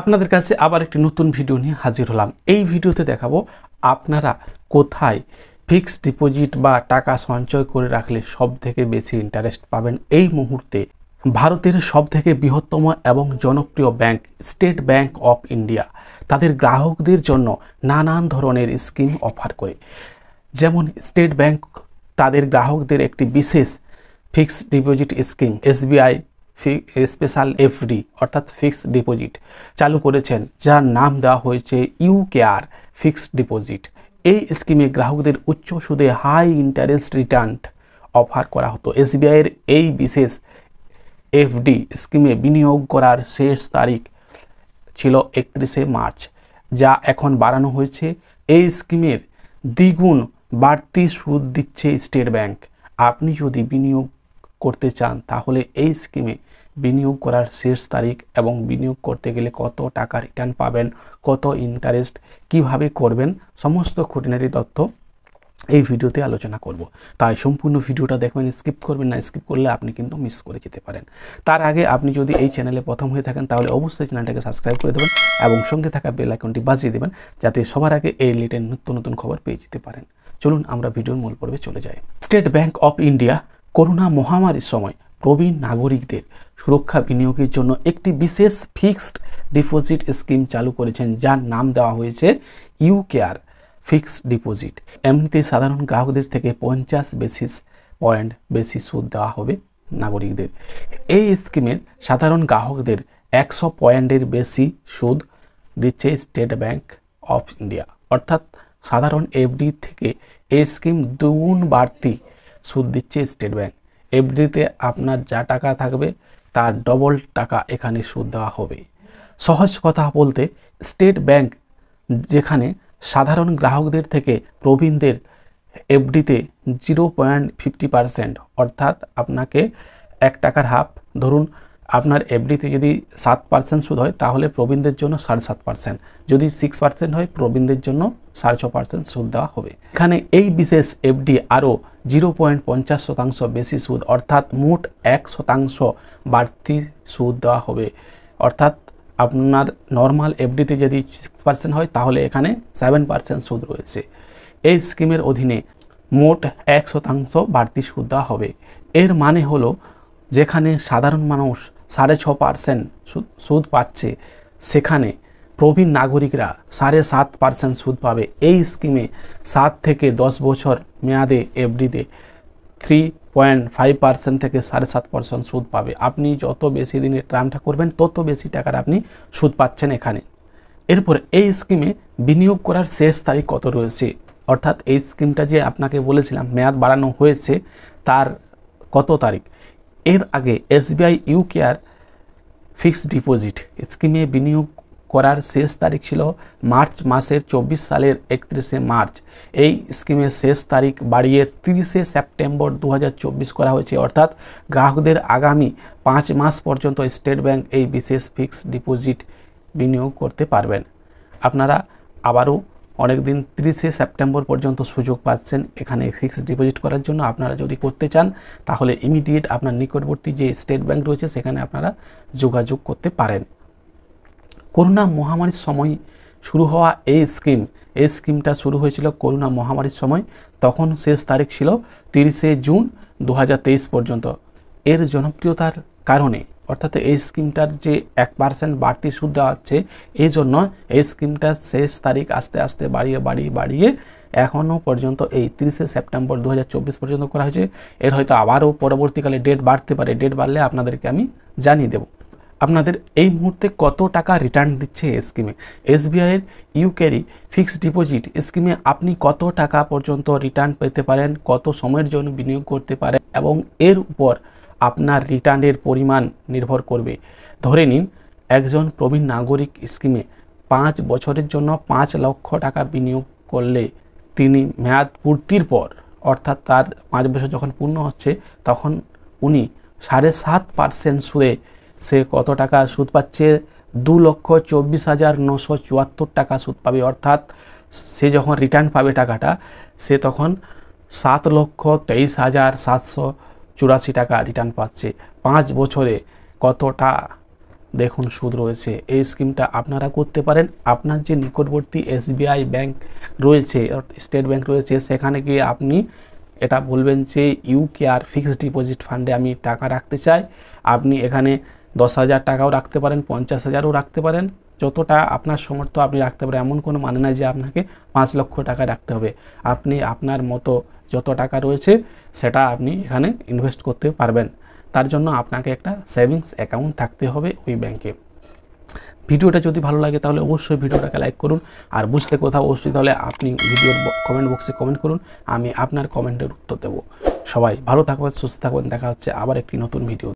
আপনাদের কাছে আবার একটি নতুন ভিডিও নিয়ে হাজির হলাম। এই ভিডিওতে দেখাবো আপনারা কোথায় ফিক্সড ডিপোজিট বা টাকা সঞ্চয় করে রাখলে সব থেকে বেশি ইন্টারেস্ট পাবেন? এই মুহূর্তে ভারতের সব থেকে বৃহত্তম এবং জনপ্রিয় bank state bank of India. তাদের গ্রাহকদের জন্য নানান ধরনের স্কিম অফার করে। যেমন স্টেট ব্যাংক তাদের গ্রাহকদের একটি বিশেষ fixed deposit scheme, SBI special FD, অর্থাৎ ফিক্সড ডিপোজিট, চালু করেছেন, যার নাম দেওয়া হয়েছে ইউ কেয়ার ফিক্সড ডিপোজিট। এই স্কিমে গ্রাহকদের উচ্চ সুদে হাই ইন্টারেস্ট রিটার্ন অফার করা হতো। এসবিআইয়ের এই বিশেষ এফডি স্কিমে বিনিয়োগ করার শেষ তারিখ ছিল একত্রিশে মার্চ, যা এখন বাড়ানো হয়েছে। এই স্কিমের দ্বিগুণ বাড়তি সুদ দিচ্ছে স্টেট ব্যাংক। আপনি যদি বিনিয়োগ করতে চান, তাহলে এই স্কিমে বিনিয়োগ করার শেষ তারিখ এবং বিনিয়োগ করতে গেলে কত টাকা রিটার্ন পাবেন, কত ইন্টারেস্ট কীভাবে করবেন, সমস্ত খুঁটিনাটি তথ্য এই ভিডিওতে আলোচনা করব। তাই সম্পূর্ণ ভিডিওটা দেখবেন স্কিপ করবেন না স্কিপ করলে আপনি কিন্তু মিস করে যেতে পারেন। তার আগে আপনি যদি এই চ্যানেলে প্রথম হয়ে থাকেন, তাহলে অবশ্যই চ্যানেলটাকে সাবস্ক্রাইব করে দেবেন এবং সঙ্গে থাকা বেল আইকনটি বাজিয়ে দেবেন, যাতে সবার আগে এই রিলেটেড নতুন নতুন খবর পেয়ে যেতে পারেন। চলুন আমরা ভিডিওর মূল পর্বে চলে যাই। State bank of India corona মহামারীর সময় প্রবীণ নাগরিকদের সুরক্ষা বিনিয়োগের জন্য একটি বিশেষ ফিক্সড ডিপোজিট স্কিম চালু করেছেন, যার নাম দেওয়া হয়েছে ইউ কেয়ার ফিক্সড ডিপোজিট। এমনিতে সাধারণ গ্রাহকদের থেকে পঞ্চাশ বেসিস পয়েন্ট বেশি সুদ দেওয়া হবে নাগরিকদের। এই স্কিমের সাধারণ গ্রাহকদের একশো পয়েন্টের বেশি সুদ দিচ্ছে স্টেট ব্যাংক অফ ইন্ডিয়া। অর্থাৎ সাধারণ এফডি থেকে এই স্কিম দুগুণ বাড়তি সুদ দিচ্ছে স্টেট ব্যাংক। এফডিতে আপনার যা টাকা থাকবে, তার ডবল টাকা এখানে সুদ দেওয়া হবে। সহজ কথা বলতে, স্টেট ব্যাংক যেখানে সাধারণ গ্রাহকদের থেকে প্রবীণদের এফডিতে জিরো পয়েন্ট ফিফটি পারসেন্ট, অর্থাৎ আপনাকে এক টাকার হাফ, ধরুন আপনার এফডিতে যদি সাত পার্সেন্ট সুদ হয়, তাহলে প্রবীণদের জন্য সাড়ে সাত পার্সেন্ট। যদি সিক্স পার্সেন্ট হয়, প্রবীণদের জন্য সাড়ে ছ পার্সেন্ট সুদ দেওয়া হবে। এখানে এই বিশেষ এফডি আরও জিরো পয়েন্ট পঞ্চাশ শতাংশ বেশি সুদ, অর্থাৎ মোট এক শতাংশ বাড়তি সুদ দেওয়া হবে। অর্থাৎ আপনার নর্মাল এফডিতে যদি সিক্স পার্সেন্ট হয়, তাহলে এখানে সেভেন পার্সেন্ট সুদ রয়েছে। এই স্কিমের অধীনে মোট এক শতাংশ বাড়তি সুদ দেওয়া হবে। এর মানে হলো, যেখানে সাধারণ মানুষ সাড়ে ছ পার্সেন্ট সুদ পাচ্ছে, সেখানে প্রবীণ নাগরিকরা সাড়ে সাত পার্সেন্ট সুদ পাবে। এই স্কিমে সাত থেকে দশ বছর মেয়াদে এফডিতে থ্রি পয়েন্ট ফাইভ পার্সেন্ট থেকে সাড়ে সাত পার্সেন্ট সুদ পাবে। আপনি যত বেশি দিনের টার্মটা করবেন, তত বেশি টাকার আপনি সুদ পাচ্ছেন এখানে। এরপর এই স্কিমে বিনিয়োগ করার শেষ তারিখ কত রয়েছে? অর্থাৎ এই স্কিমটা যে আপনাকে বলেছিলাম, মেয়াদ বাড়ানো হয়েছে, তার কত তারিখ? এর আগে SBI you care fixed deposit স্কিমে বিনিয়োগ করার শেষ তারিখ ছিল মার্চ মাসের চব্বিশ সালের একত্রিশে মার্চ। এই স্কিমের শেষ তারিখ বাড়িয়ে তিরিশে সেপ্টেম্বর দু হাজার চব্বিশ করা হয়েছে। অর্থাৎ গ্রাহকদের আগামী পাঁচ মাস পর্যন্ত স্টেট ব্যাংক এই বিশেষ ফিক্সড ডিপোজিট বিনিয়োগ করতে পারবেন। আপনারা আবারও অনেক দিন তিরিশে সেপ্টেম্বর পর্যন্ত সুযোগ পাচ্ছেন এখানে ফিক্সড ডিপোজিট করার জন্য। আপনারা যদি করতে চান, তাহলে ইমিডিয়েট আপনার নিকটবর্তী যে স্টেট ব্যাংক রয়েছে, সেখানে আপনারা যোগাযোগ করতে পারেন। করোনা মহামারীর সময় শুরু হওয়া এই স্কিম, এই স্কিমটা শুরু হয়েছিল করোনা মহামারীর সময়। তখন শেষ তারিখ ছিল তিরিশে জুন দু হাজার তেইশ পর্যন্ত। এর জনপ্রিয়তার কারণে, অর্থাৎ এই স্কিমটার যে এক পার্সেন্ট বাড়তি সুদ দেওয়া হচ্ছে, এই জন্য এই স্কিমটার শেষ তারিখ আস্তে আস্তে বাড়িয়ে বাড়িয়ে বাড়িয়ে এখনও পর্যন্ত এই তিরিশে সেপ্টেম্বর দু হাজার চব্বিশ পর্যন্ত করা হয়েছে। এর হয়তো আবারও পরবর্তীকালে ডেট বাড়তে পারে। ডেট বাড়লে আপনাদেরকে আমি জানিয়ে দেবো। আপনাদের এই মুহূর্তে কত টাকা রিটার্ন দিচ্ছে স্কিমে এসবিআইয়ের ইউ ক্যারি ফিক্সড ডিপোজিট স্কিমে আপনি কত টাকা পর্যন্ত রিটার্ন পেতে পারেন, কত সময়ের জন্য বিনিয়োগ করতে পারেন এবং এর উপর আপনার রিটার্নের পরিমাণ নির্ভর করবে। ধরে নিন, একজন প্রবীণ নাগরিক স্কিমে পাঁচ বছরের জন্য পাঁচ লক্ষ টাকা বিনিয়োগ করলে তিনি মেয়াদ পূর্তির পর, অর্থাৎ তার পাঁচ বছর যখন পূর্ণ হচ্ছে, তখন উনি সাড়ে সাত পার্সেন্ট সুদে সে কত টাকা সুদ পাচ্ছে? দু লক্ষ চব্বিশ হাজার নশো চুয়াত্তর টাকা সুদ পাবে। অর্থাৎ সে যখন রিটার্ন পাবে টাকাটা, সে তখন সাত লক্ষ তেইশ হাজার সাতশো চুরাশি টাকা রিটার্ন পাচ্ছে। পাঁচ বছরে কতটা দেখুন সুদ রয়েছে। এই স্কিমটা আপনারা করতে পারেন। আপনার যে নিকটবর্তী এসবিআই ব্যাংক রয়েছে স্টেট ব্যাংক রয়েছে, সেখানে গিয়ে আপনি এটা বলবেন যে ইউকেআর ফিক্সড ডিপোজিট ফান্ডে আমি টাকা রাখতে চাই। আপনি এখানে দশ হাজার টাকাও রাখতে পারেন, পঞ্চাশ হাজারও রাখতে পারেন। যতটা আপনার সমর্থ আপনি রাখতে পারেন, এমন কোনো মানে নাই যে আপনাকে পাঁচ লক্ষ টাকা রাখতে হবে। আপনি আপনার মতো যত টাকা রয়েছে, সেটা আপনি এখানে ইনভেস্ট করতে পারবেন। তার জন্য আপনাকে একটা সেভিংস অ্যাকাউন্ট থাকতে হবে ওই ব্যাংকে ভিডিওটা যদি ভালো লাগে, তাহলে অবশ্যই ভিডিওটাকে লাইক করুন। আর বুঝতে কোথাও অসুবিধা হলে আপনি ভিডিওর কমেন্ট বক্সে কমেন্ট করুন, আমি আপনার কমেন্টের উত্তর দেবো। সবাই ভালো থাকবেন, সুস্থ থাকবেন, দেখা হচ্ছে আবার একটি নতুন ভিডিও